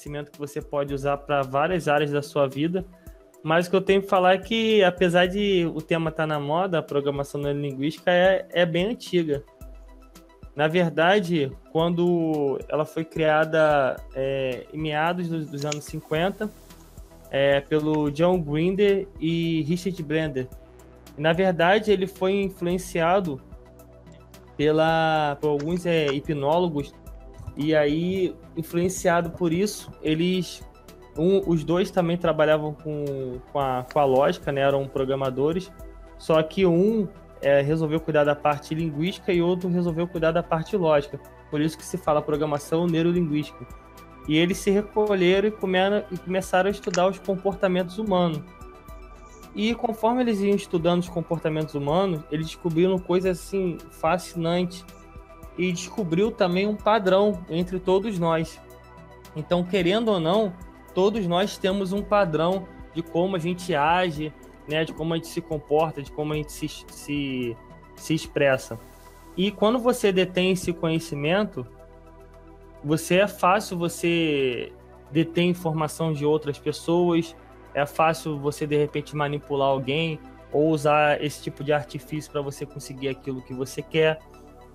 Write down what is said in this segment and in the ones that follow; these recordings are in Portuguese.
conhecimento que você pode usar para várias áreas da sua vida. Mas o que eu tenho que falar é que, apesar de o tema estar tá na moda, a programação neurolinguística é, é bem antiga. Na verdade, quando ela foi criada é, em meados dos, dos anos 50, é, pelo John Grinder e Richard Blender. Na verdade, ele foi influenciado pela, por alguns é, hipnólogos e aí, influenciado por isso, eles. Um, os dois também trabalhavam com, com, a, com a lógica, né? Eram programadores. Só que um é, resolveu cuidar da parte linguística e outro resolveu cuidar da parte lógica. Por isso que se fala programação neurolinguística. E eles se recolheram e, comeram, e começaram a estudar os comportamentos humanos. E conforme eles iam estudando os comportamentos humanos, eles descobriram coisas assim fascinantes e descobriu também um padrão entre todos nós. Então, querendo ou não, todos nós temos um padrão de como a gente age, né, de como a gente se comporta, de como a gente se, se, se expressa. E quando você detém esse conhecimento, você é fácil você deter informação de outras pessoas, é fácil você de repente manipular alguém ou usar esse tipo de artifício para você conseguir aquilo que você quer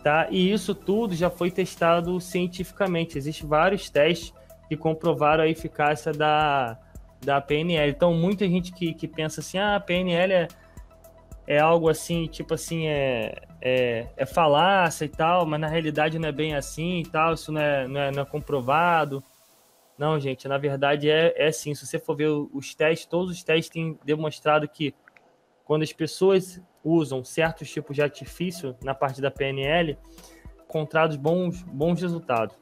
tá? E isso tudo já foi testado cientificamente. Existem vários testes que comprovaram a eficácia da, da PNL. Então, muita gente que, que pensa assim, ah, a PNL é, é algo assim, tipo assim, é, é, é falácia e tal, mas na realidade não é bem assim e tal, isso não é, não é, não é comprovado. Não, gente, na verdade é, é assim. Se você for ver os testes, todos os testes têm demonstrado que quando as pessoas usam certos tipos de artifício na parte da PNL, encontrados bons, bons resultados.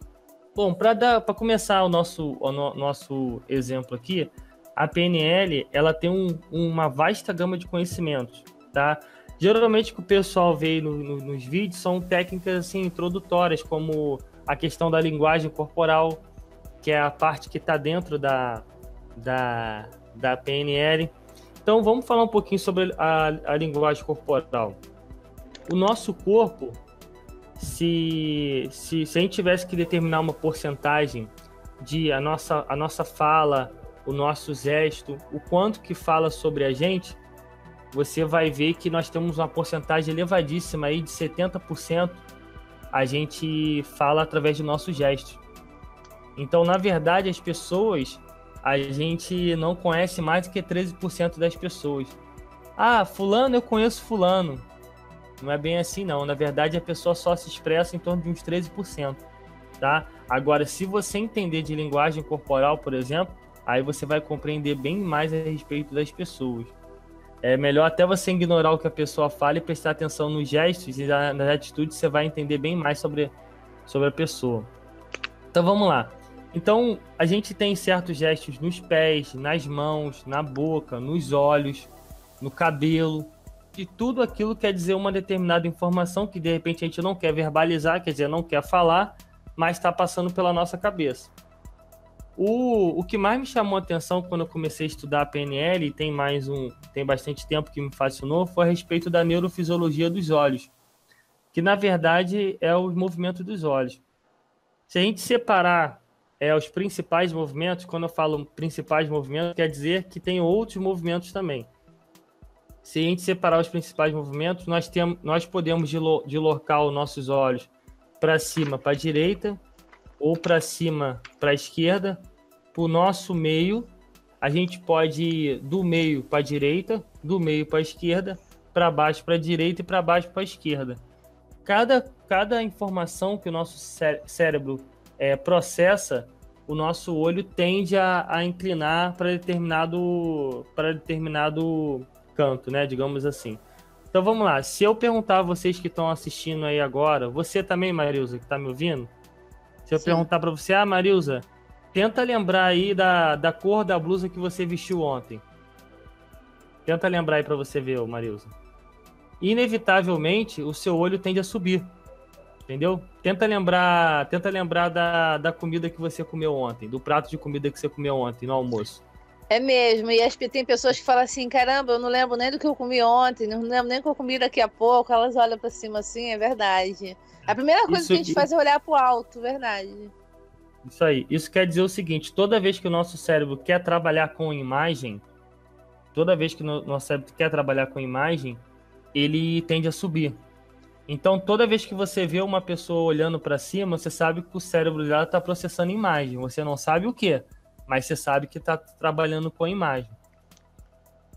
Bom, para começar o nosso, o no, nosso exemplo aqui, a PNL ela tem um, uma vasta gama de conhecimentos, tá? Geralmente o que o pessoal vê no, no, nos vídeos são técnicas assim introdutórias, como a questão da linguagem corporal, que é a parte que está dentro da, da, da PNL. Então vamos falar um pouquinho sobre a, a linguagem corporal. O nosso corpo, se, se, se a gente tivesse que determinar uma porcentagem de a nossa, a nossa fala, o nosso gesto, o quanto que fala sobre a gente, você vai ver que nós temos uma porcentagem elevadíssima aí de 70% a gente fala através de nossos gestos. Então, na verdade, as pessoas a gente não conhece mais do que 13% das pessoas. Ah, fulano, eu conheço fulano. Não é bem assim, não. Na verdade, a pessoa só se expressa em torno de uns 13%. Tá? Agora, se você entender de linguagem corporal, por exemplo, aí você vai compreender bem mais a respeito das pessoas. É melhor até você ignorar o que a pessoa fala e prestar atenção nos gestos e nas atitudes, você vai entender bem mais sobre, sobre a pessoa. Então vamos lá. Então, a gente tem certos gestos nos pés, nas mãos, na boca, nos olhos, no cabelo, e tudo aquilo quer dizer uma determinada informação que de repente a gente não quer verbalizar, quer dizer, não quer falar, mas está passando pela nossa cabeça. O, o que mais me chamou a atenção quando eu comecei a estudar a PNL, e tem mais um, tem bastante tempo que me fascinou, foi a respeito da neurofisiologia dos olhos, que na verdade é o movimento dos olhos. Se a gente separar é, os principais movimentos, quando eu falo principais movimentos, quer dizer que tem outros movimentos também. Se a gente separar os principais movimentos, nós, temos, nós podemos deslocar os nossos olhos para cima, para a direita, ou para cima, para a esquerda. Para o nosso meio, a gente pode ir do meio para a direita, do meio para a esquerda, para baixo para a direita e para baixo para a esquerda. Cada, cada informação que o nosso cé cérebro é, processa, o nosso olho tende a, a inclinar para determinado, para determinado canto, né? Digamos assim. Então vamos lá. Se eu perguntar a vocês que estão assistindo aí agora, você também, Marilza, que está me ouvindo? Se eu Sim. perguntar para você, ah, Marilza, tenta lembrar aí da, da cor da blusa que você vestiu ontem. Tenta lembrar aí para você ver, Marilza. inevitavelmente o seu olho tende a subir. Entendeu? Tenta lembrar, tenta lembrar da, da comida que você comeu ontem, do prato de comida que você comeu ontem no almoço. É mesmo, e as, tem pessoas que falam assim: caramba, eu não lembro nem do que eu comi ontem, não lembro nem do que eu comi daqui a pouco. Elas olham para cima assim, é verdade. A primeira coisa Isso, que a gente faz é olhar para o alto, verdade. Isso aí. Isso quer dizer o seguinte: toda vez que o nosso cérebro quer trabalhar com imagem, toda vez que o nosso cérebro quer trabalhar com imagem, ele tende a subir. Então, toda vez que você vê uma pessoa olhando para cima, você sabe que o cérebro dela está processando imagem. Você não sabe o que, mas você sabe que está trabalhando com imagem.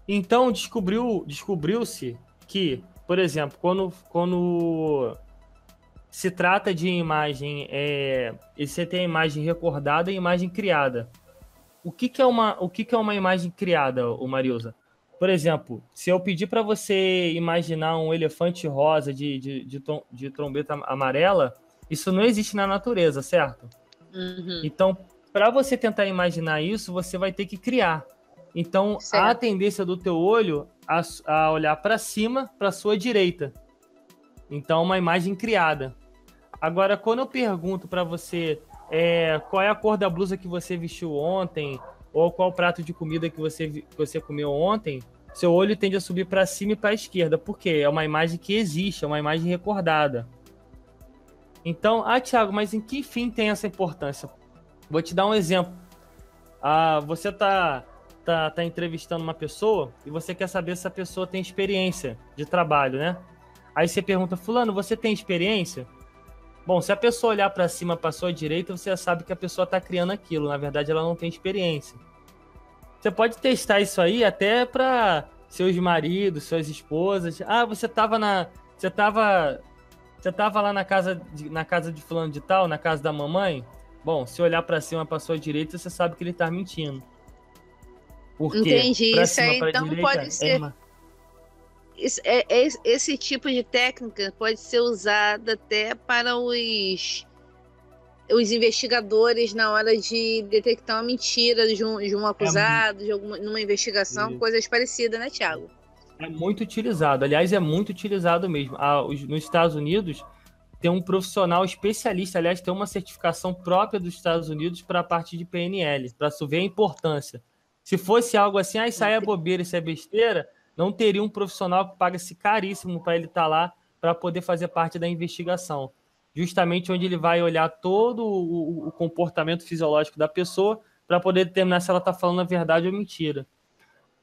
Então, descobriu, descobriu-se que, por exemplo, quando, quando se trata de imagem, é, você tem a imagem recordada e a imagem criada. O que, que é uma, o que, que é uma imagem criada, o Marilza? Por exemplo, se eu pedir para você imaginar um elefante rosa de, de, de, de, trombeta amarela, isso não existe na natureza, certo? Uhum. Então, para você tentar imaginar isso, você vai ter que criar. Então, certo. a tendência do teu olho a, a olhar para cima, para sua direita. Então, uma imagem criada. Agora, quando eu pergunto para você é, qual é a cor da blusa que você vestiu ontem, ou qual prato de comida que você, que você comeu ontem, seu olho tende a subir para cima e para a esquerda. Por quê? É uma imagem que existe, é uma imagem recordada. Então, ah, Thiago, mas em que fim tem essa importância? Vou te dar um exemplo. Ah, você está tá, tá entrevistando uma pessoa e você quer saber se a pessoa tem experiência de trabalho, né? Aí você pergunta, fulano, você tem experiência? Bom, se a pessoa olhar para cima, para sua direita, você já sabe que a pessoa está criando aquilo. Na verdade, ela não tem experiência. Você pode testar isso aí até para seus maridos, suas esposas. Ah, você estava na, você tava, você tava lá na casa de, na casa de fulano de tal, na casa da mamãe. Bom, se olhar para cima, para sua direita, você sabe que ele está mentindo. Porque Entendi. Isso aí, então direita, pode é ser. É esse, é, é, esse tipo de técnica pode ser usada até para os, os investigadores na hora de detectar uma mentira de um, de um acusado, é, de alguma, numa investigação, isso. coisas parecidas, né, Tiago? É muito utilizado. Aliás, é muito utilizado mesmo. Ah, os, nos Estados Unidos, tem um profissional especialista, aliás, tem uma certificação própria dos Estados Unidos para a parte de PNL, para su ver a importância. Se fosse algo assim, ah, isso aí é bobeira, isso é besteira, não teria um profissional que paga-se caríssimo para ele estar tá lá para poder fazer parte da investigação. Justamente onde ele vai olhar todo o, o comportamento fisiológico da pessoa para poder determinar se ela está falando a verdade ou mentira.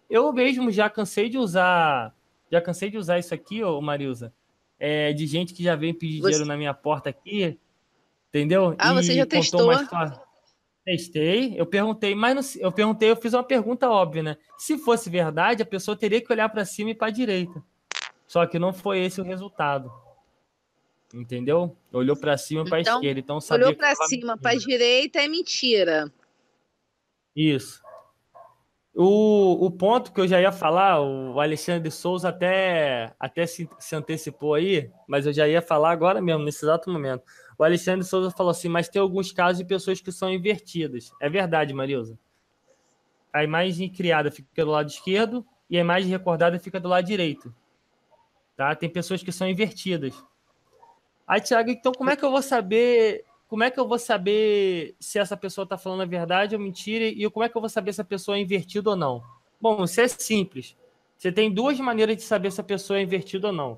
Eu mesmo já cansei de usar, já cansei de usar isso aqui, ô Marilza, é, de gente que já vem pedir você... dinheiro na minha porta aqui, entendeu? Ah, e você já testou? Uma Testei, eu perguntei, mas eu perguntei, eu fiz uma pergunta óbvia, né? Se fosse verdade, a pessoa teria que olhar para cima e para direita. Só que não foi esse o resultado. Entendeu? Olhou para cima e para então, esquerda, então sabia Olhou para cima, para direita é mentira. Isso. O, o ponto que eu já ia falar, o Alexandre Souza até, até se, se antecipou aí, mas eu já ia falar agora mesmo, nesse exato momento. O Alexandre Souza falou assim, mas tem alguns casos de pessoas que são invertidas. É verdade, Marilza. A imagem criada fica do lado esquerdo e a imagem recordada fica do lado direito. Tá? Tem pessoas que são invertidas. Aí, Thiago, então como é que eu vou saber como é que eu vou saber se essa pessoa está falando a verdade ou mentira e como é que eu vou saber se a pessoa é invertida ou não? Bom, isso é simples. Você tem duas maneiras de saber se a pessoa é invertida ou não.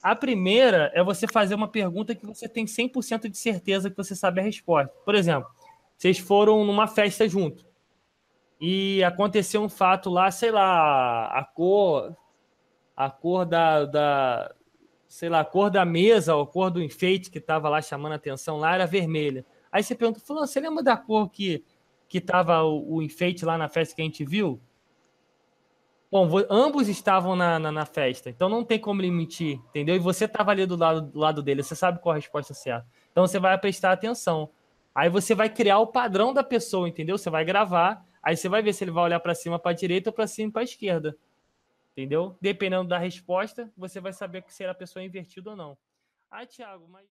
A primeira é você fazer uma pergunta que você tem 100% de certeza que você sabe a resposta. Por exemplo, vocês foram numa festa junto e aconteceu um fato lá, sei lá, a cor a cor da, da sei lá, a cor da mesa, ou a cor do enfeite que estava lá chamando a atenção lá era vermelha. Aí você pergunta, fulano, você lembra da cor que que tava o, o enfeite lá na festa que a gente viu? Bom, ambos estavam na, na, na, festa, então não tem como mentir, entendeu? E você estava ali do lado, do lado dele, você sabe qual a resposta certa. Então você vai prestar atenção. Aí você vai criar o padrão da pessoa, entendeu? Você vai gravar, aí você vai ver se ele vai olhar para cima, para a direita ou para cima, para esquerda. Entendeu? Dependendo da resposta, você vai saber se era a pessoa invertida ou não. Ah, Thiago, mas